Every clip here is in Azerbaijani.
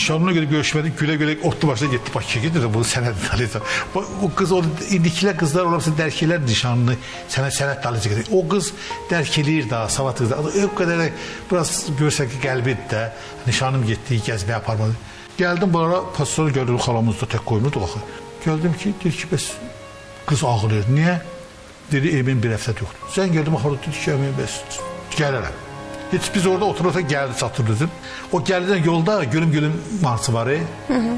Nişanlına görə görüşmədik, gülə-gülə otlu başına getdi Bakıya gedir bu sənət dalıca. Bu o qız o indikilər qızlar olarsa dərk elər nişanını sənət sənət dalıca gedir. O qız dərk eləyir daha savadlı qızlar. O qədər də biraz görsə ki qəlbidir də nişanım getdi, gəzməyə aparmadı. Gəldim bunlara pastorun gördüm xalamız da tək qoymurdu axı. Gəldim ki, deyir ki, bəs qız ağlayır. Niyə? Dedi, evimin bir həftə yoxdur. Sən gəldim axırda dedi ki, evimin bəs gələrəm. Heç biz orada oturursa gəldi çatırdıq. O gəldən yolda gülüm gülüm marşı var. E?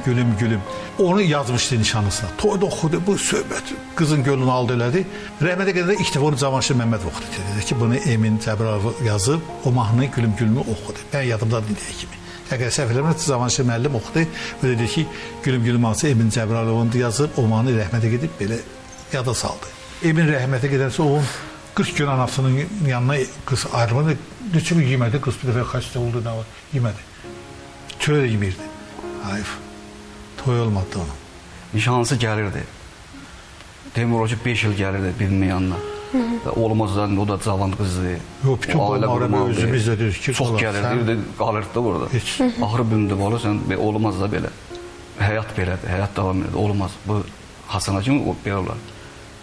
Gülüm gülüm. Onu yazmışdı nişanlısına. Toyda oxudu bu söhbət. Qızın gönlünü aldı elədi. Rəhmətə qədər ilk dəfə onu Cavanşir Məmməd oxudu. Dedi ki, bunu Emin Cəbrayov yazıb, o mahnını gülüm gülümü oxudu. Mən yadımda indiyə kimi. Əgər səhv eləmirəmsə Cavanşir müəllim oxudu və dedi ki, gülüm gülüm mahnısı Emin Cəbralovun yazıb, o mahnını rəhmətə gedib belə yada saldı. Emin rəhmətə gedərsə onun 40 gün anasının yanına qız ayrılmadı. Neçə gün yemədi, qız bir dəfə xəstə oldu, nə var, yemədi. Çörək də yemirdi. Hayf. Toy olmadı onun. Nişanlısı gəlirdi. Demir ki 5 il gəlirdi birinin yanına. Olmaz da o da cavan qızdır. Yox, bütün bunları özümüz də dedik ki, Çox gəlirdi, sən- qalırdı da burada. Heç. Axırı bündü bala sən olmaz da belə. Həyat belədir, həyat davam edir. Olmaz. Bu Hasana kimi o- belə olar.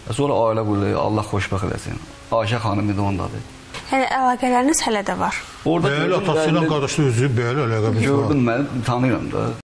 Və Sonra ailə qurdu, Allah xoşbəxt eləsin. Ayşə xanım idi ondadır. Yəni əlaqələriniz hələ də var. Orada Belə atası ilə qardaşı özü belə əlaqəmiz var. Gördüm mən tanıyıram da.